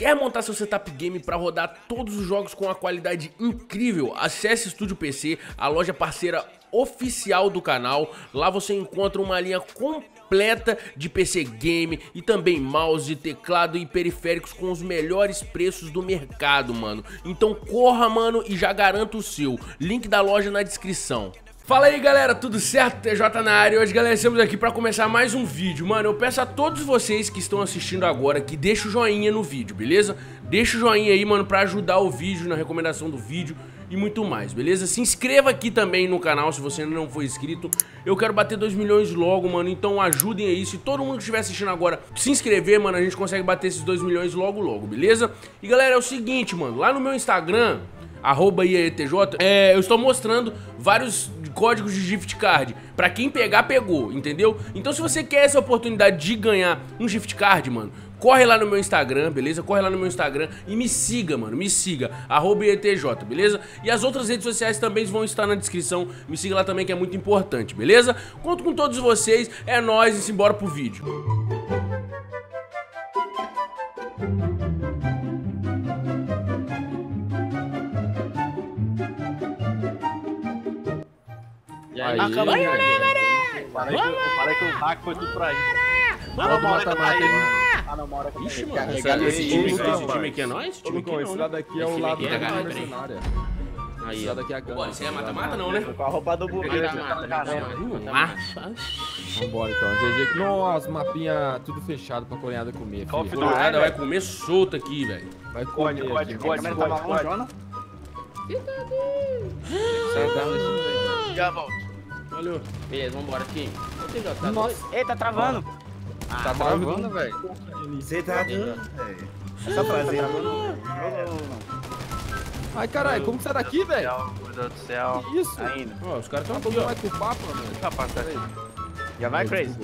Quer montar seu setup game para rodar todos os jogos com uma qualidade incrível? Acesse Estúdio PC, a loja parceira oficial do canal. Lá você encontra uma linha completa de PC game e também mouse, teclado e periféricos com os melhores preços do mercado, mano. Então corra, mano, e já garanta o seu. Link da loja na descrição. Fala aí galera, tudo certo? TJ na área hoje galera, estamos aqui para começar mais um vídeo Mano, eu peço a todos vocês que estão assistindo agora que deixem o joinha no vídeo, beleza? Deixa o joinha aí, mano, para ajudar o vídeo, na recomendação do vídeo e muito mais, beleza? Se inscreva aqui também no canal se você ainda não for inscrito Eu quero bater 2 milhões logo, mano, então ajudem aí Se todo mundo que estiver assistindo agora se inscrever, mano, a gente consegue bater esses 2 milhões logo logo, beleza? E galera, é o seguinte, mano, lá no meu Instagram arroba IETJ, é, eu estou mostrando vários códigos de gift card. Pra quem pegar, pegou, entendeu? Então se você quer essa oportunidade de ganhar um gift card, mano, corre lá no meu Instagram, beleza? Corre lá no meu Instagram e me siga, mano, me siga, arroba IETJ, beleza? E as outras redes sociais também vão estar na descrição, me siga lá também que é muito importante, beleza? Conto com todos vocês, é nóis e simbora pro vídeo. Acabou. Que, eu falei que o hack foi tudo pra isso. Vamos, mata-mata Ah, não, mora com Ixi, mano, esse, time, esse time aqui é nós? Esse time aqui esse lado aqui é o lado da mercenária. Aí, esse lado aqui é a cama. Isso aí é mata-mata não, né? Com a roupa do burro. Vambora então. GG que não as mapinhas tudo fechado pra coreada comer, filho. Coreada vai comer solto aqui, velho. Vai comer. Pode, pode, pode. Tá marrom, Jona? Já volto. Valeu. Beleza, vambora aqui. Tá Nossa. Ei, tá travando. Ah, tá travando, velho. Você tá doido, velho. Só prazer. Ai, caralho, como que sai daqui, velho? Meu Deus do céu. Que isso? Ainda. Ó, os caras tão aqui, ó. Vai pro papo, mano. Rapaz, tá. Já vai, Crazy.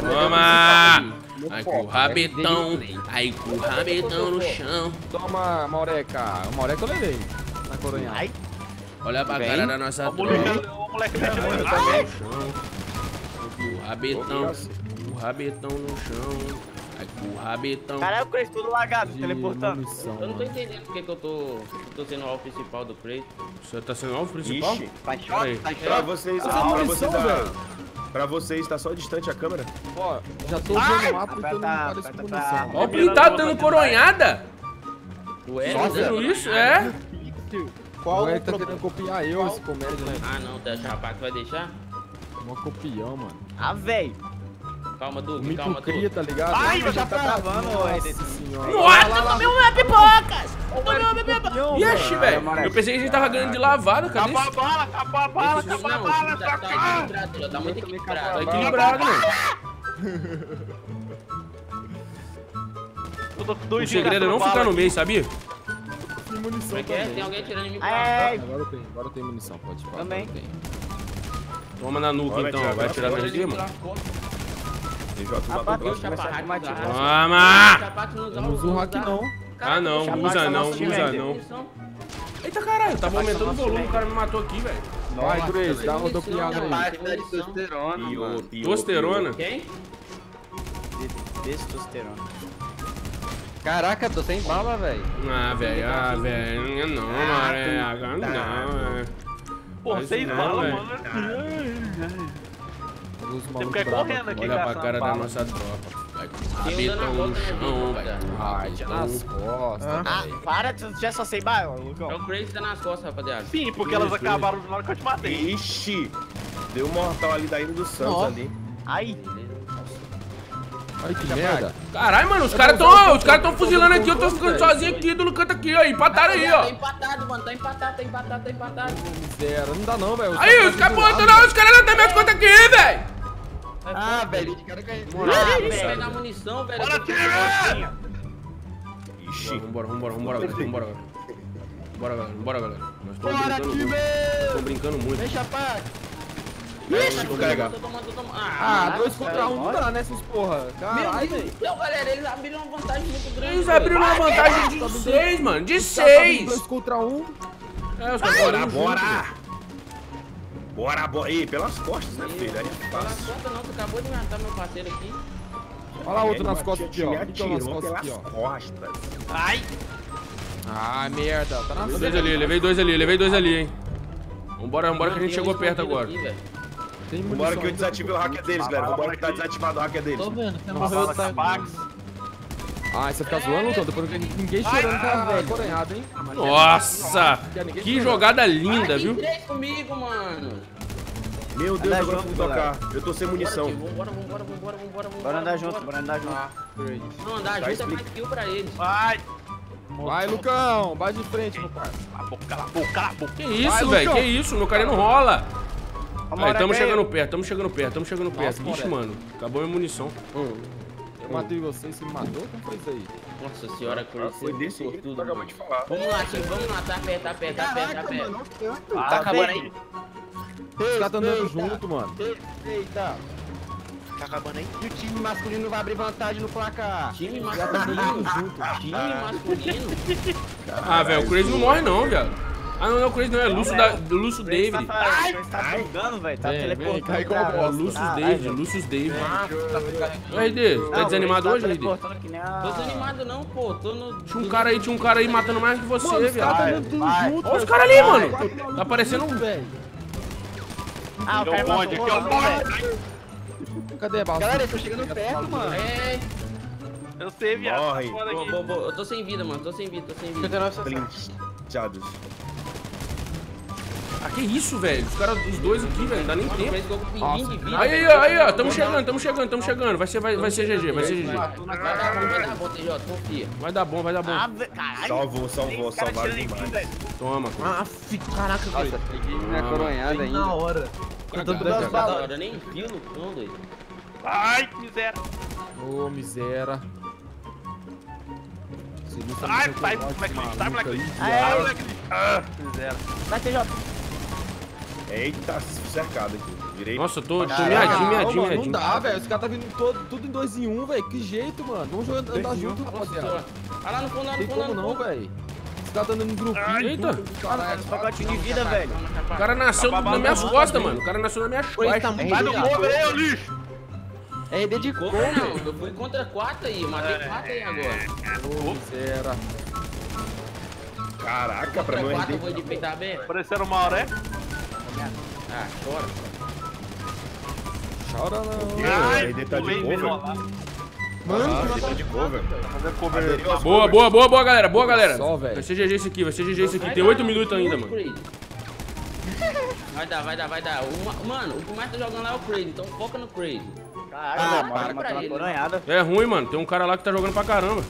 Toma! Aí com o rabetão, aí com o rabetão no chão. Toma, Maureca. O Maureca eu levei na coronha. Olha pra cara da nossa tropa. O moleque mete no chão. O rabetão, o rabetão no chão. Aí com o rabetão. Caralho, o Crazy todo lagado, teleportando. Eu não tô entendendo porque que eu tô, tô sendo o alvo principal do Crazy. Você tá sendo o alvo principal? Ixi, tá choque, tá Pra vocês, Essa pra munição, vocês, velho. pra vocês, tá só distante a câmera? Ó, já tô vendo o mapa e tô não Aperta, parece munição. Ó o pintado dando coronhada. Ué, Tá vendo isso? É. Qual o tá querendo copiar eu, esse comédia, né? Ah não, tá chapado, tu vai deixar? Mó copião, mano. Ah, velho. Calma, Duque, Mico calma, cria, Duque. tá ligado? Ai, eu já tá travando, Nossa senhora. Nossa, tomei uma pipocas! Tomei uma pipoca! Ixi, velho. velho. Eu pensei que a gente tava ganhando de lavada, cadê Acabou a bala, acabou a bala, acabou a bala, tá, pra tá cá. equilibrado, tá muito Tá equilibrado. mano. Eu tô com dois O segredo é não ficar no meio, sabia? Tem munição Como é que é? também. Tem alguém tirando em mim. Ai, Agora tem, agora tem munição, pode falar. Também. tem. Toma na nuca então, tirar, vai vai tirar tirar. nós aqui, mano. Toma! Não usa, Não usa um hack não. Ah não, usa tá não, usa não. Eita caralho, tava aumentando o volume, o cara me matou aqui, velho. Vai, Grace, dá uma rodopiada aí. Testosterona. Pior, Tosterona? Quem? Testosterona. Caraca, tô sem bala, velho. Ah, velho, ah, velho, não, maré, agora não, é. Pô, não, balas, velho. mano. Os Você malucos fica bravos. correndo aqui, Olha pra cara da bala. nossa tropa. Rabetão no né, chão, com Ai, já nas costas, Ah, velho. para, tu já só sei bala, Lucão. É o Crazy que tá nas costas, rapaziada. Sim, porque elas acabaram na hora que eu te matei. Ixi! Deu um mortal ali da Ilha do Santos ali. Ai, Ai, que merda. Caralho, mano, os caras tão, os caras tão fuzilando aqui, eu tô ficando sozinho aqui, do canto aqui, ó, empataram aí, Tá ó. empatado, mano. Tá empatado, tá empatado, tá empatado. Zero. Não dá não, velho. Aí, os caras, pô, não, os caras não tem minhas contas aqui, velho. Ah, velho, esse cara ganhou. Ah, deixa eu pegar munição, velho. bora, time! Ixi. Vambora, vambora, vambora, galera, vambora, galera. Bora, galera, bora, galera. Nós estamos Bora, brincando time! muito. Nós brincando muito. Vem, chapado. Ixi, vou carregar. Ah, Ah, dois contra um não dá, né, porra. Meu Caralho. Deus do céu, galera. Eles abriram uma vantagem muito grande. Eles velho. abriram uma vantagem de 6, mano, de tá 6. Dois contra um. É, Bora, bora! Bora, bora! Ih, pelas costas, né, filho? Aí é Fala fácil. conta não, tu acabou de matar meu parceiro aqui. Olha lá outro nas costas aqui, ó. Então nas atirou costas pelas aqui, ó. costas. Ai! Ah, merda. Tá na Dois ali, levei dois ali, levei dois ali, hein. Vambora, vambora que a gente chegou perto agora. Aqui, velho. Tem Vambora munição que eu ainda. desativei o hacker deles, galera. Vambora que tá desativado o hacker deles. Tô vendo, você Uma bala tá... com Pax. Ah, você fica zoando, Lutão? Depois tem ninguém chorando com a coronhada, hein? Nossa, que jogada linda, viu? tem três comigo, mano. Meu Deus, agora eu fui tocar. Eu tô sem Bora, munição. vambora, vambora, vambora, vambora, vambora. Bora andar vambora. junto, bora andar junto. Não, andar Tá junto é mais kill pra eles. Vai! Vai, Lucão. Vai de frente, meu pai. Cala a boca, cala a boca, cala a boca. Que isso, velho? Que isso? Meu cara não rola. Aí, Moreca tamo chegando perto, tamo chegando perto, tamo chegando perto. Nossa, Ixi, mano, acabou minha munição. Eu matei você, você me matou? Como foi isso aí? Nossa senhora, que Ah, Foi desse acabou de falar. Vamos lá, time, vamos lá, tá perto, tá perto, tá perto, tá perto. Tá acabando aí? Os caras tão andando junto, mano. Eita. Tá acabando aí? E o time masculino vai abrir vantagem no placar. Time masculino, time masculino. Ah, velho, o Crazy não morre não, viado. Ah, não, não, o Crazy não, é Lúcio, da, Lúcio David. Ai, tá bugando, velho. Tá vem, teleportando. bosta. Lúcio Caralho, David, velho. Lúcio David. Não, Ô, RD, tá o desanimado Crazy hoje, tá RD? Tô desanimado não, pô, tô no... Tinha um cara aí, tinha um cara aí matando mais que você, junto. Olha os velho. caras ali, mano. Tá parecendo um... velho. Ah, o é cara matou, aqui é o não, bonde. velho. Cadê a bala? Galera, eles estão chegando perto, mano. É, Eu sei, viado. Morre. Tá. Eu tô sem vida, mano. Tô sem vida, tô sem vida. 59, 60. Ah, que isso, velho? Os caras, os dois aqui, velho, não dá nem tempo. Vida. Aí, aí, ó, aí, ó, tamo chegando, tamo chegando, tamo chegando. Vai ser, vai, vai ser GG, vai ser GG. Vai dar bom, vai dar bom, TJ, confia. Vai dar bom, vai dar Ah, bom. velho, caralho. Salvou, salvou, cara mim, demais. velho. Toma. Ah, fi- caraca, Nossa, peguei minha coronhada ainda. Na hora. Eu tô dando balas. hora, eu nem enfio no cão, doido. Ai, que miséria. Ô, miséria. Lúcio é Ai, muito vai, ótimo, moleque, vai, moleque. Ah, é? moleque. Ah, miséria. Vai, TJ. Eita, cercado aqui. Direito. Nossa, eu tô, tô miadinho, miadinho, mano, miadinho. Não dá, velho. Os caras tá vindo todo, tudo em 2 em 1, um, velho. Que jeito, mano. Vamos jogar, andar junto, rapaziada. Ah lá no fundo, lá Não no tem fundo, lá como no não, velho. Os caras tá andando em grupinho. Eita. caralho. Pacotinho de vida, velho. O cara nasceu nas minhas costas, mano. O cara nasceu nas minhas tá costas. muito Vai no cover aí, ô lixo. RD de Como cor, não? Eu fui contra quatro aí, matei quatro aí agora. Ô, miséria. Caraca, pra meu quatro eu vou de peitar aberto. Parecendo uma hora, é? Ah, chora. Chora não. Ai, RD tá de cover. Mano, RD tá de cover. Tá fazendo cover. Boa, boa, boa, boa, galera. Boa, galera. Só, velho. Vai ser GG esse aqui, vai ser GG esse aqui. Tem dar, 8 minutos ainda, mano. Vai dar, vai dar, vai dar. O ma- Mano, o que mais tá jogando lá é o Crazy, então foca no Crazy. Caralho, Ah, matou uma ele. coronhada. É ruim, mano. Tem um cara lá que tá jogando pra caramba.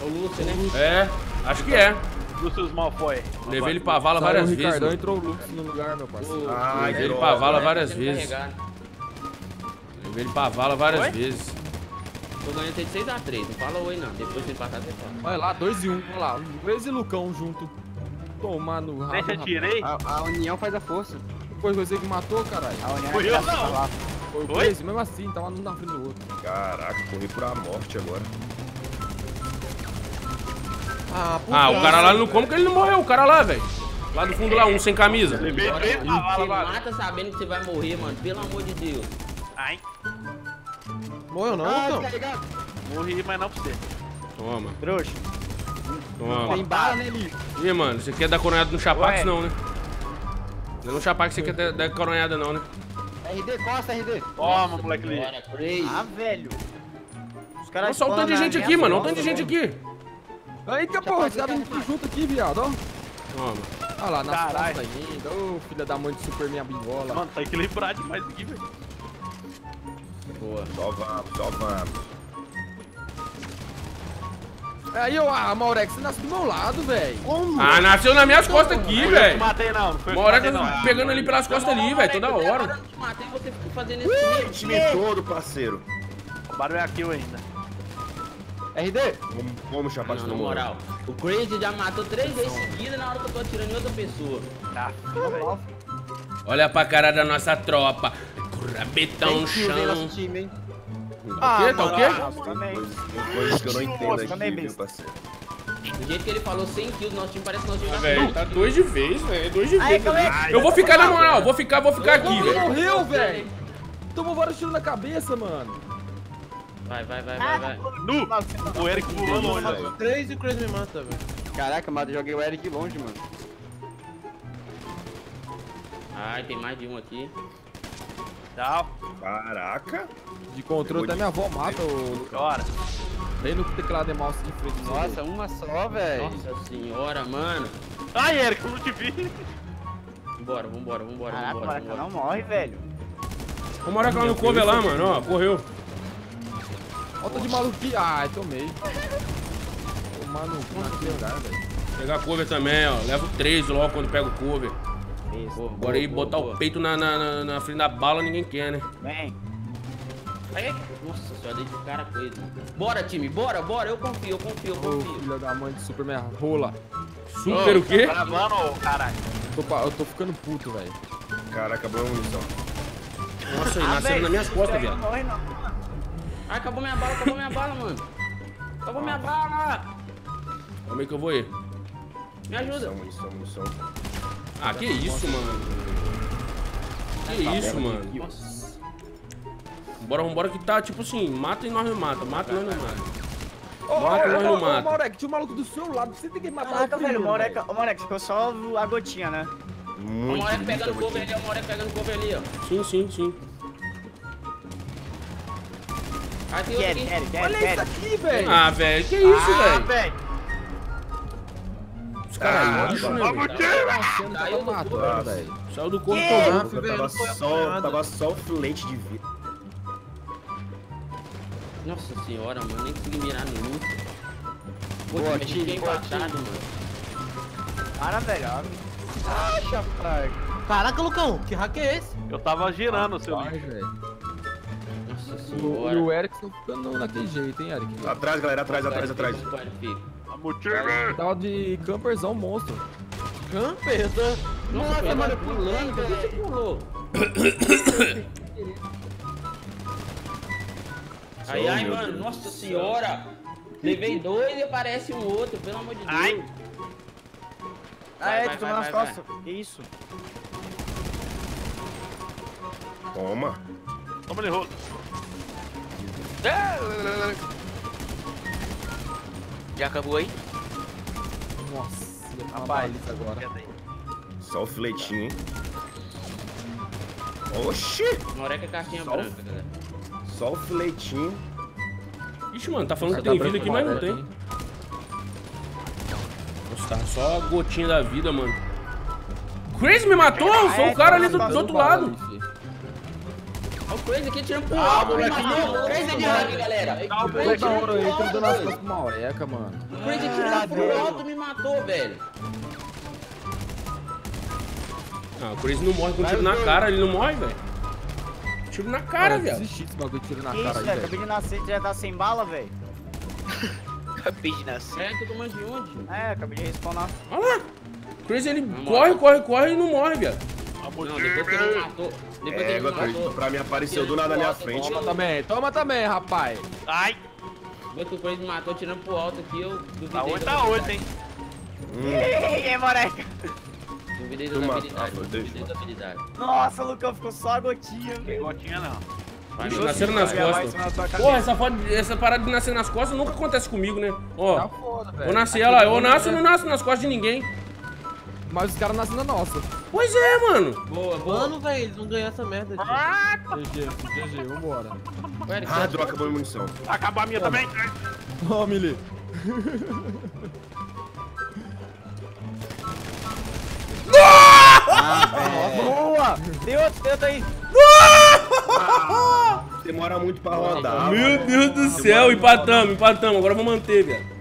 O Lúcio, né? É, acho que é. Lucius Malfoy. Levei ele pra vala várias o vezes. Ricardão mano. entrou o Lux no lugar, meu parceiro. Ai, Levei ele pra vala Tá várias vezes. Levei ele pra vala várias Oi? vezes. Tô ganhando de 6x3, não fala oi não. Depois que ele passar, você fala. Olha lá, 2 e 1. Um. Olha lá, Crazy e Lucão junto. Tomar no rabo. Deixa eu tirei. A, a união faz a força. Foi você que matou, caralho. A união Fui é eu, não. a. Foi o mesmo assim, tava um na frente do outro. Caraca, corri pra morte agora. Ah, o cara lá não. Como que ele não morreu? O cara lá, velho. Lá do fundo lá, um sem camisa. Levei três mano, na você bala, mata sabendo que você vai morrer, mano. Pelo amor de Deus. Ai, Morreu não, Ah, Lucão? descarregado. morri, mas não pra você. Toma, Trouxa. toma. Tem bala, né, Li? Ih, mano, você quer dar coronhada no Chapax Ué. não, né? Não é no Chapax que você quer dar- dar coronhada não, né? RD, costa, RD. Toma, moleque lixo. Crazy. Ah, velho. Os Olha caras só o tanto de gente aqui, mano. Olha o tanto de gente aqui. Eita, porra, os caras vêm junto aqui, viado, ó. Toma. Olha lá, nas costas ainda. Ô, filha da mãe de super minha bingola. Mano, tá equilibrado demais aqui, velho. Boa. Só vamos, só vamos. Aí, ô, ah, Maurex, você nasceu do meu lado, velho. Ah, nasceu nas minhas costas aqui, velho. matei, não. Não matei, não. pegando ali pelas costas ali, velho, toda hora. Eu te matei e você ficou fazendo isso comigo. Time todo, parceiro. Roubaram minha kill ainda. RD, Vamos, vamos chapar de moral. O Crazy já matou três vezes seguidas na hora que eu tô atirando em outra pessoa. Tá. Olha pra cara da nossa tropa. Com o rabetão tem no chão. time, hein? Tá o quê? Tá o quê? Ah, também. Coisas, que eu não entendo também, aqui, besta. parceiro. Do jeito que ele falou 100 kills, nosso time parece que nosso time já Velho, tá dois de vez, velho. Dois de Aí, vez. calma aí. Eu vou ficar na moral, vou ficar, vou ficar aqui, Ele velho. morreu, velho. Tomou vários tiros na cabeça, mano. Vai, vai, vai, vai, vai. Nu! O Eric pulou longe, velho. Três e o Chris me mata, velho. Caraca, mas eu joguei o Eric longe, mano. Ai, tem mais de um aqui. Tchau. Caraca. De controle até minha avó mata o Bora. Bem no teclado de mouse de frente. Nossa, uma só, velho. Nossa senhora, mano. Ai, Eric, eu não te vi. Vambora, vambora, vambora, Caraca, vambora. Não morre, velho. Vamos morar lá no cover lá, mano. Ó, correu. Falta de maluquinho. Ai, tomei. Tomar no cu naquele lugar, velho. Pegar cover também, ó. Leva o 3 logo quando pega o cover. Boa, Agora boa, aí boa, botar boa. o peito na, na, na- na frente da bala ninguém quer, né? Vem. Nossa senhora, dei de cara com ele. Bora, time, bora, bora. Eu confio, eu confio, eu Ô, confio. filha da mãe de super minha rola. Super o quê? Gravando, ô, caralho. Tô pa- eu tô ficando puto, velho. Caraca, boa munição. Nossa, aí Ah, nasceram velho, nas minhas costas, Não viado. morre, não. Ai, acabou minha bala, acabou minha bala, mano. Acabou minha bala. Como é que eu vou ir? Me ajuda. Munição, munição, munição. Ah, que isso, mano. Que isso, mano. Nossa. Bora, vambora que tá tipo assim, mata e nós não mata, mata e nós não mata. Ô, Mata, nós não ô, ô, mata. Maurek, tinha um maluco do seu lado, você tem que matar Caraca, o velho, o Moreca, o Moreca ficou só a gotinha, né? O Muito Morek lista, pegando cover ali, o Morek pegando cover ali, ó. Sim, sim, sim. Aí tem outro aqui. Olha isso aqui, velho. Ah, velho, que isso, Ah, velho? velho. Os caras aí, lixo, né, velho? Saiu do matando, corpo. velho. Saiu do corpo todo. Velho, tava só, tava só o filete de vida. Nossa senhora, mano, nem consegui mirar no luto. Pô, Boa, boa, empatado, mano. Para, velho. Acha, pai. Caraca, Lucão, que hack é esse? Eu tava girando o seu lixo. Nossa O- E senhora. o Eric tá ficando daquele jeito, hein, Eric? Atrás, galera, atrás, atrás, atrás. Vamos, time. Tava de camperzão monstro. Camper, tá? Nossa, Nossa mano, pulando, por que você pulou? Ai, ai, mano, Deus nossa senhora. Levei dois e aparece um outro, pelo amor de Deus. Ai. Tu tomou nas costas. Que isso? Toma. Toma ele rolo. Já acabou aí? Nossa, uma Rapaz. baliza agora. Só o filetinho, hein? Oxi! Moreca é cartinha Só o- branca, galera. Só o filetinho. Ixi, mano, tá falando que Tá tem vida aqui, mas não Maurek, tem. Nossa, tá só a gotinha da vida, mano. Crazy me matou? Ah, Foi é, o cara tá ali do, matando do outro lado. O Crazy aqui tirando pro alto. O Crazy é de hack, galera. O Crazy Da hora, entro alto, dando as velho. costas pro Maureca, mano. O Crazy tirando pro alto me matou, velho. Ah, o Crazy não morre com tiro na cara, ele não morre, velho. Tiro na cara, viado. desisti desse bagulho de tiro na cara aí, velho? velho. Acabei de nascer já tá sem bala, velho. Acabei de nascer. É, tu tomando de onde? É, acabei de respawnar. Olha lá. O Crazy, ele corre, corre, corre e não morre, viado. Não, depois que ele me matou. Depois que ele matou. pra mim apareceu do nada na minha frente. Toma também, toma também, rapaz. Ai, Depois que o Crazy me matou tirando pro alto aqui, eu duvidei. tá 8 da tá 8, hein? Ih, moleque. Duvidei matou, habilidades. ah, Duvidei das habilidades. Nossa, Lucão, ficou só a gotinha, Tem velho. gotinha não. Ixi, meu nasceram nas costas. Porra, essa, essa parada de nascer nas costas nunca acontece comigo, né? Tá Ó, foda, velho. vou nascer Aqui ela, no eu nasço ou mundo, não né? nasço nas costas de ninguém. Mas os caras nascem na nossa. Pois é, mano. Boa, boa. Mano, velho, eles vão ganhar essa merda. tio. GG, GG, vambora. Eric, Ah, droga, acabou a munição. Acabou a minha também. Ó, Mili. Boa! Tem outro, tem outro aí. Demora muito pra rodar. Meu mano. Deus do céu, empatamos, empatamos. Agora eu vou manter, velho.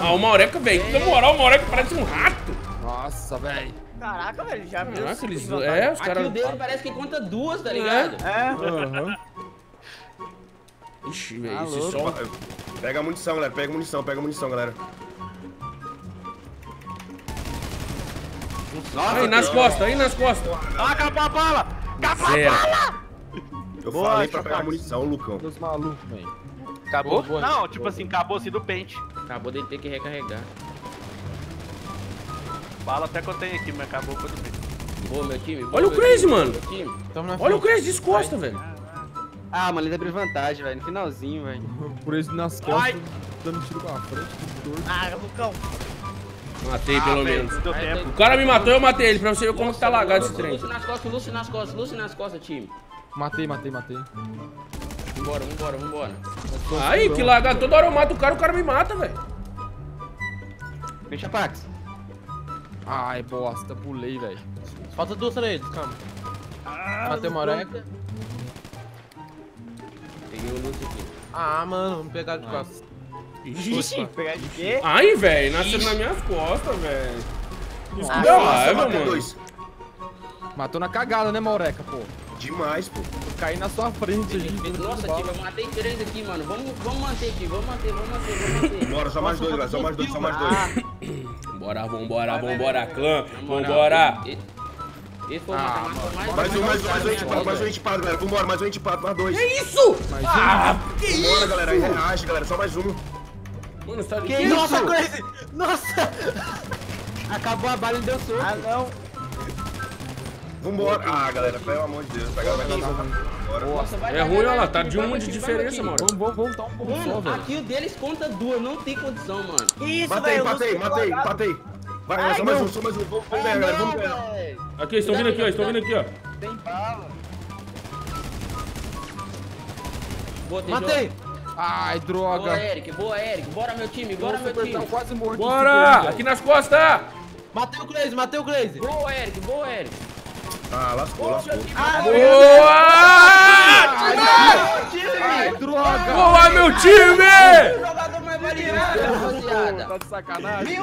Ah, o Maureca, velho. Na moral, o Maureca parece um rato. Nossa, velho. Caraca, velho, já viu? Caraca, eles. É, os Aqui caras. o dele parece que conta duas, tá ligado? É, Aham. Ixi, velho, Tá esse sol. Pega a munição, galera. Pega a munição, pega a munição, galera. Aí nas costas, aí nas costas. Ah, acabou a bala. Zero. Eu Boa, falei pra pegar a munição, Lucão. Os malucos, velho. Acabou? Não, tipo assim, acabou assim do pente. Acabou dele ter que recarregar. Bala até que eu tenho aqui, mas acabou foi do pente. Boa, meu time. boa, Olha o meu Crazy, time, mano. Olha o. Crazy descosta, velho. Ah, mano, eles abriram vantagem, velho. No finalzinho, velho. Por eles nas costas, dando tiro pra frente. Ah, Lucão. Matei pelo menos. Aí, tempo. O cara me matou, eu matei ele, pra você ver como que tá lagado esse trem. Lúcio nas costas, Lúcio nas costas, Lúcio nas costas, time. Matei, matei, matei. Vambora, vambora, vambora. Aí, que lagado. Toda hora eu mato o cara, o cara me mata, velho. Vem, Chapax. Ai, bosta, pulei, velho. Falta duas pra eles, calma. Matei uma moreca. Peguei o Lúcio aqui. Ah, mano, vamos pegar de costas. Ixi, pegar de quê? Ai, velho, nasceu nas minhas costas, velho. Isso que Ah, deu raiva, mano. dois. Matou na cagada, né, Maureca, pô? Demais, pô. Eu caí na sua frente dando Nossa, bala. eu matei três aqui, mano. Vamos, vamos manter aqui, vamos manter, vamos manter, vamos manter. Bora, só mais dois, galera. Só mais dois, só mais dois. Bora, vambora, vambora, clã. Na moral, Vambora. Esse foi Ah, mata-mata mais Mais um, mais um, mais um entipado, mais um entipado, galera. Vambora, mais um entipado, mais dois. Que isso? Mas Ah, que Bora, isso? galera. Reage, galera. Só mais um. Mano, você tá Que isso? Nossa, Crazy! Nossa! Acabou a bala e deu soco. Ah, não. Vambora. Ah, galera, pelo amor de Deus. Pegaram vai dar Bora. Nossa, vai É ruim, olha lá, tá de uma de diferença, mano. Vamos, vamos voltar um pouco só, Mano, velho. aqui o deles conta duas, não tem condição, mano. Que isso, Matei, velho? matei, matei, lagado. matei. Vai, galera, só mais um, só mais um. Vamos vamos ganhar, galera. Vamos ganhar. Aqui, eles estão vindo aqui, ó. Estão vindo aqui, ó. Tem bala. Boa, tem Matei! jogo. Ai, Boa, droga. Eric, boa, Eric. Bora, meu time, bora, meu time. tá quase morto. Bora! Aqui nas costas! Matei o Crazy, matei o Crazy! Boa, Eric, boa, Eric. Ah, lascou, lascou. Boa! Ai, droga. Boa, meu time! Jogador mais variado, rapaziada. Tá de sacanagem.